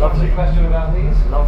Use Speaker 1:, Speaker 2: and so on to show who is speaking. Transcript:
Speaker 1: lovely. Question about these?
Speaker 2: Lovely.